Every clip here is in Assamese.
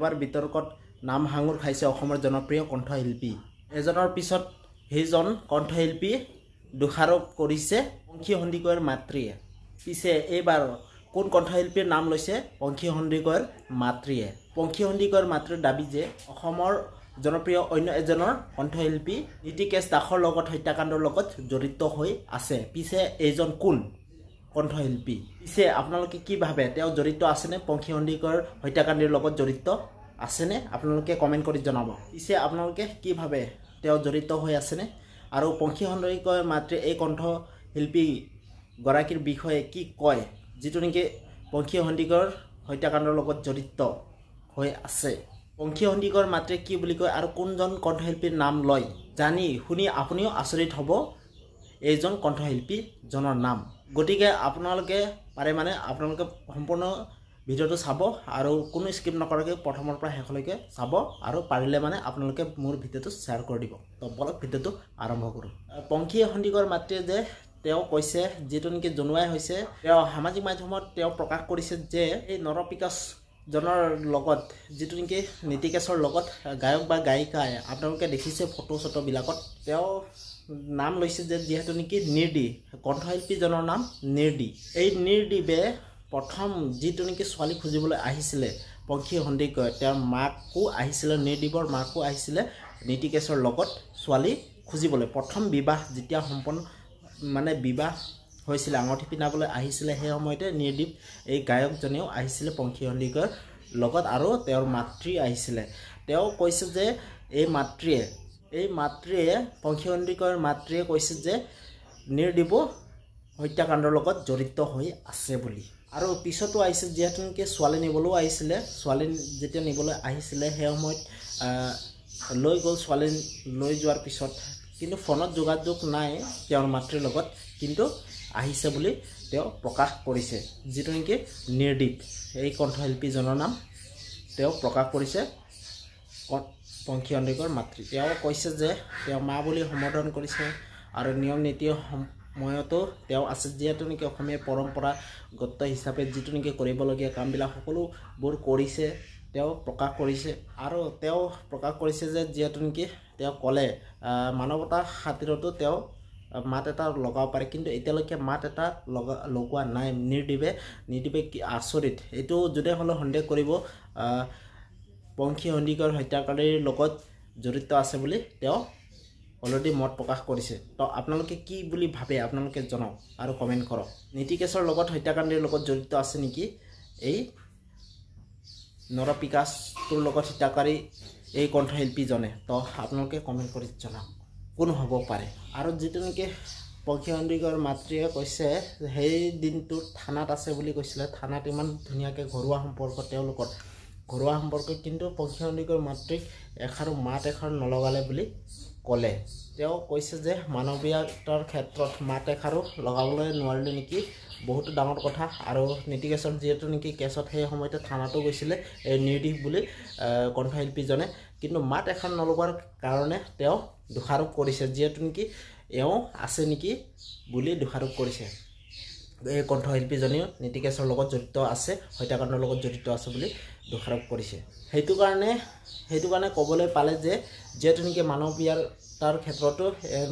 এবাৰ বিতৰ্কত নাম সাঙুৰ খাইছে অসমৰ জনপ্ৰিয় কণ্ঠশিল্পী। এজনৰ পিছত সেইজন কণ্ঠশিল্পী দোষাৰোপ কৰিছে পংখী সন্দিকৈৰ মাতৃয়ে। পিছে এইবাৰ কোন কণ্ঠশিল্পীৰ নাম লৈছে পংখী সন্দিকৈৰ মাতৃয়ে? পংখী সন্দিকৈৰ মাতৃৰ দাবী যে অসমৰ জনপ্ৰিয় অন্য এজনৰ কণ্ঠশিল্পী নীতিকেশ দাসৰ লগত হত্যাকাণ্ডৰ লগত জড়িত হৈ আছে। পিছে এইজন কোন? কণ্ঠশিল্পী। পিছে আপোনালোকে কি ভাবে? তেওঁ জড়িত আছেনে? পংখী সন্দিকৈৰ হত্যাকাণ্ডৰ লগত জড়িত আছেনে? আপোনালোকে কমেণ্ট কৰি জনাব। পিছে আপোনালোকে কি ভাবে? তেওঁ জড়িত হৈ আছেনে? আৰু পংখী সন্দিকৈৰ মাতৃ এই কণ্ঠশিল্পীগৰাকীৰ বিষয়ে কি কয়? যিটো নেকি পংখী সন্দিকৈৰ হত্যাকাণ্ডৰ লগত জড়িত হৈ আছে। পংখী সন্দিকৈৰ মাতৃয়ে কি বুলি কয় আৰু কোনজন কণ্ঠশিল্পীৰ নাম লয়? জানি শুনি আপুনিও আচৰিত হ'ব। এইজন কণ্ঠশিল্পীজনৰ নাম। গতিকে আপোনালোকে পাৰে মানে আপোনালোকে সম্পূৰ্ণ ভিডিঅ'টো চাব আৰু কোনো স্কিপ নকৰাকৈ প্ৰথমৰ পৰা শেষলৈকে চাব আৰু পাৰিলে মানে আপোনালোকে মোৰ ভিডিঅ'টো শ্বেয়াৰ কৰি দিব। তো বলক ভিডিঅ'টো আৰম্ভ কৰোঁ। পংখী সন্দিকৈৰ মাতৃয়ে যে তেওঁ কৈছে যিটো নেকি জনোৱাই হৈছে তেওঁ সামাজিক মাধ্যমত তেওঁ প্ৰকাশ কৰিছে যে এই নৰপিকাছজনৰ লগত যিটো নেকি নীতিকেশৰ লগত গায়ক বা গায়িকাই আপোনালোকে দেখিছে ফটো চটোবিলাকত তেওঁ নাম লৈছে যে যিহেতু নেকি নিৰ্দি। কণ্ঠশিল্পীজনৰ নাম নিৰ্দি। এই নিৰ্দীপে প্ৰথম যিটো নেকি ছোৱালী খুজিবলৈ আহিছিলে পংখী সন্দিকৈ তেওঁৰ মাকো আহিছিলে নিৰ্দীপৰ মাকো আহিছিলে নীতিকেশৰ লগত ছোৱালী খুজিবলৈ। প্ৰথম বিবাহ যেতিয়া সম্পন্ন মানে বিবাহ হৈছিলে আঙুঠি পিন্ধাবলৈ আহিছিলে সেই সময়তে নিৰ্দীপ এই গায়কজনেও আহিছিলে পংখী সন্দিকৈৰ লগত আৰু তেওঁৰ মাতৃ আহিছিলে। তেওঁ কৈছে যে এই মাতৃয়ে এই মাতৃয়ে সন্দিকৈৰ মাতৃয়ে কৈছে যে নিৰ্দীপো হত্যাকাণ্ডৰ লগত জড়িত হৈ আছে বুলি। আৰু পিছতো আহিছে যিহেতু নেকি ছোৱালী নিবলৈও আহিছিলে ছোৱালী যেতিয়া নিবলৈ আহিছিলে সেই সময়ত লৈ গ'ল ছোৱালী লৈ যোৱাৰ পিছত। কিন্তু ফোনত যোগাযোগ নাই তেওঁৰ মাতৃৰ লগত কিন্তু আহিছে বুলি তেওঁ প্ৰকাশ কৰিছে। যিটো নেকি নিৰ্দীপ এই কণ্ঠশিল্পীজনৰ নাম তেওঁ প্ৰকাশ কৰিছে। পংখী সন্দিকৈৰ মাতৃ। তেওঁ কৈছে যে তেওঁ মা বুলি সম্বোধন কৰিছে আৰু নিয়ম নীতিৰ সময়তো তেওঁ আছে যিহেতু নেকি অসমীয়া পৰম্পৰাগত হিচাপে যিটো নেকি কৰিবলগীয়া কামবিলাক সকলোবোৰ কৰিছে তেওঁ প্ৰকাশ কৰিছে। আৰু তেওঁ প্ৰকাশ কৰিছে যে যিহেতু নেকি তেওঁ ক'লে মানৱতা খাতিৰতো তেওঁ মাত এটা লগাব পাৰে কিন্তু এতিয়ালৈকে মাত এটা লগা লগোৱা নাই। নিৰ্দীপে নিৰ্দীপে কি আচৰিত। এইটো যোনে হ'লেও সন্দেহ কৰিব পংখী সন্দিকৈৰ হত্যাকাৰীৰ লগত জড়িত আছে বুলি তেওঁ অলৰেডি মত প্ৰকাশ কৰিছে। তো আপোনালোকে কি বুলি ভাবে? আপোনালোকে জনাওক আৰু কমেণ্ট কৰক। নীতিকেশৰ লগত হত্যাকাণ্ডৰ লগত জড়িত আছে নেকি? এই নৰপিকাছটোৰ লগত হত্যাকাৰী এই কণ্ঠশিল্পীজনে তো আপোনালোকে কমেণ্ট কৰি জনাওক। কোন হ'ব পাৰে? আৰু যিটো নেকি পংখী সন্দিকৈৰ মাতৃয়ে কৈছে সেই দিনটোত থানাত আছে বুলি কৈছিলে। থানাত ইমান ধুনীয়াকৈ ঘৰুৱা সম্পৰ্ক তেওঁলোকৰ। ঘৰুৱা সম্পৰ্ক কিন্তু সন্দিকৈৰ মাতৃক এষাৰো মাত এষাৰ নলগালে বুলি ক'লে। তেওঁ কৈছে যে মানৱীয়তাৰ ক্ষেত্ৰত মাত এষাৰো লগাবলৈ নোৱাৰিলে নেকি বহুতো ডাঙৰ কথা আৰু নীতিকেশত যিহেতু নেকি কেছত সেই সময়তে থানাতো গৈছিলে এই নিৰ্দীপ বুলি কণ্ঠশিল্পীজনে কিন্তু মাত এষাৰ নলগোৱাৰ কাৰণে তেওঁ দোষাৰোপ কৰিছে যিহেতু নেকি এওঁ আছে নেকি বুলি দোষাৰোপ কৰিছে। এই কণ্ঠশিল্পীজনেও নীতিকেশৰ লগত জড়িত আছে হত্যাকাণ্ডৰ লগত জড়িত আছে বুলি দোষাৰোপ কৰিছে। সেইটো কাৰণে সেইটো কাৰণে ক'বলৈ পালে যে যিহেতু নেকি মানৱীয়তাৰ ক্ষেত্ৰতো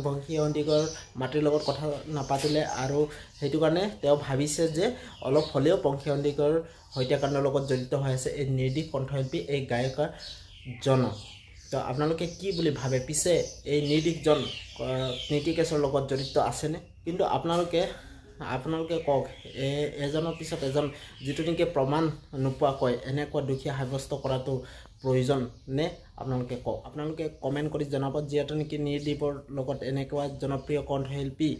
বংশী সন্দিকৈৰ মাতৃৰ লগত কথা নাপাতিলে আৰু সেইটো কাৰণে তেওঁ ভাবিছে যে অলপ হ'লেও বংশী সন্দিকৈৰ হত্যাকাণ্ডৰ লগত জড়িত হৈ আছে এই নিৰ্দীপ কণ্ঠশিল্পী এই গায়কজন তো আপোনালোকে কি বুলি ভাবে? পিছে এই নিৰ্দীপজন নীতিকেশৰ লগত জড়িত আছেনে? কিন্তু আপোনালোকে আপোনালোকে কওক এজনৰ পিছত এজন যিটো নেকি প্ৰমাণ নোপোৱাকৈ এনেকুৱা দুখীয়া সাব্যস্ত কৰাটো প্ৰয়োজন নে? আপোনালোকে কওক। আপোনালোকে কমেণ্ট কৰি জনাব যিহেতু নেকি নিৰ্দীপৰ লগত এনেকুৱা জনপ্ৰিয় কণ্ঠশিল্পী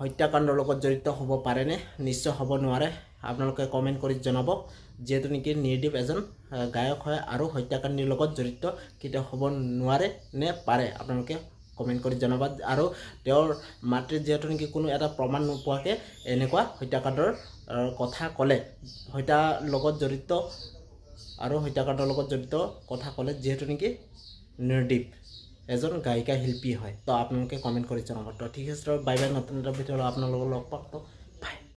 হত্যাকাণ্ডৰ লগত জড়িত হ'ব পাৰেনে? নিশ্চয় হ'ব নোৱাৰে। আপোনালোকে কমেণ্ট কৰি জনাব যিহেতু নেকি নিৰ্দীপ এজন গায়ক হয় আৰু হত্যাকাণ্ডীৰ লগত জড়িত কেতিয়াও হ'ব নোৱাৰে নে পাৰে? আপোনালোকে কমেণ্ট কৰি জনাব। আৰু তেওঁৰ মাতৃ যিহেতু নেকি কোনো এটা প্ৰমাণ নোপোৱাকৈ এনেকুৱা হত্যাকাণ্ডৰ কথা ক'লে। হত্যাৰ লগত জড়িত আৰু হত্যাকাণ্ডৰ লগত জড়িত কথা ক'লে যিহেতু নেকি নিৰ্দীপ এজন গায়িকা শিল্পী হয়। তো আপোনালোকে কমেণ্ট কৰি জনাব। তো ঠিক আছে বাই বাই নতুন এটা ভিডিঅ' আপোনালোকক লগ পাম। তো